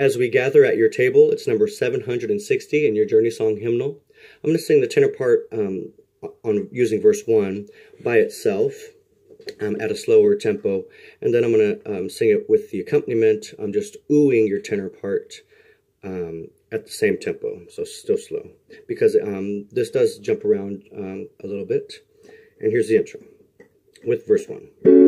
As we gather at your table, it's number 760 in your Journey Song hymnal. I'm going to sing the tenor part um, on using verse 1 by itself um, at a slower tempo, and then I'm going to um, sing it with the accompaniment. I'm just oohing your tenor part um, at the same tempo, so still slow, because um, this does jump around um, a little bit. And here's the intro with verse 1.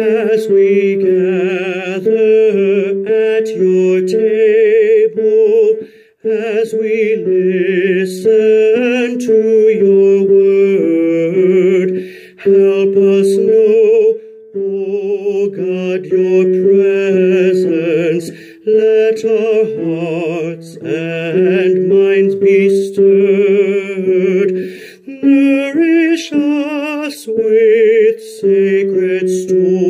As we gather at your table, as we listen to your word, help us know, oh God, your presence. Let our hearts and minds be stirred. Nourish us with sacred story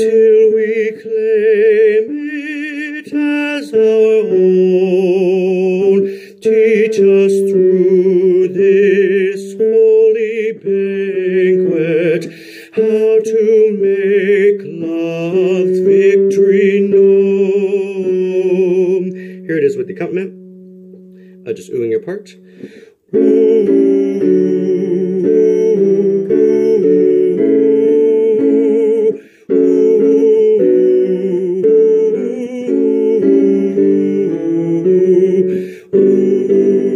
till we claim it as our own. Teach us through this holy banquet how to make love's victory known. Here it is with the accompaniment. Uh, just oohing your part. Ooh. you.